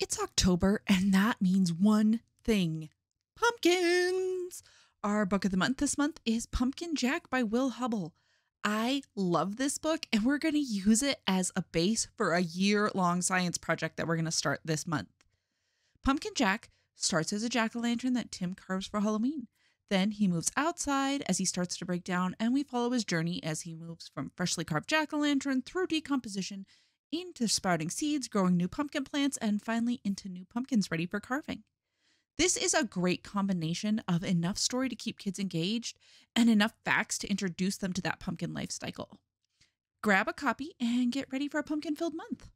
It's October, and that means one thing pumpkins. Our book of the month this month is Pumpkin Jack by Will Hubbell. I love this book, and we're going to use it as a base for a year long science project that we're going to start this month. Pumpkin Jack starts as a jack o' lantern that Tim carves for Halloween. Then he moves outside as he starts to break down, and we follow his journey as he moves from freshly carved jack o' lantern through decomposition into sprouting seeds, growing new pumpkin plants, and finally into new pumpkins ready for carving. This is a great combination of enough story to keep kids engaged and enough facts to introduce them to that pumpkin life cycle. Grab a copy and get ready for a pumpkin filled month.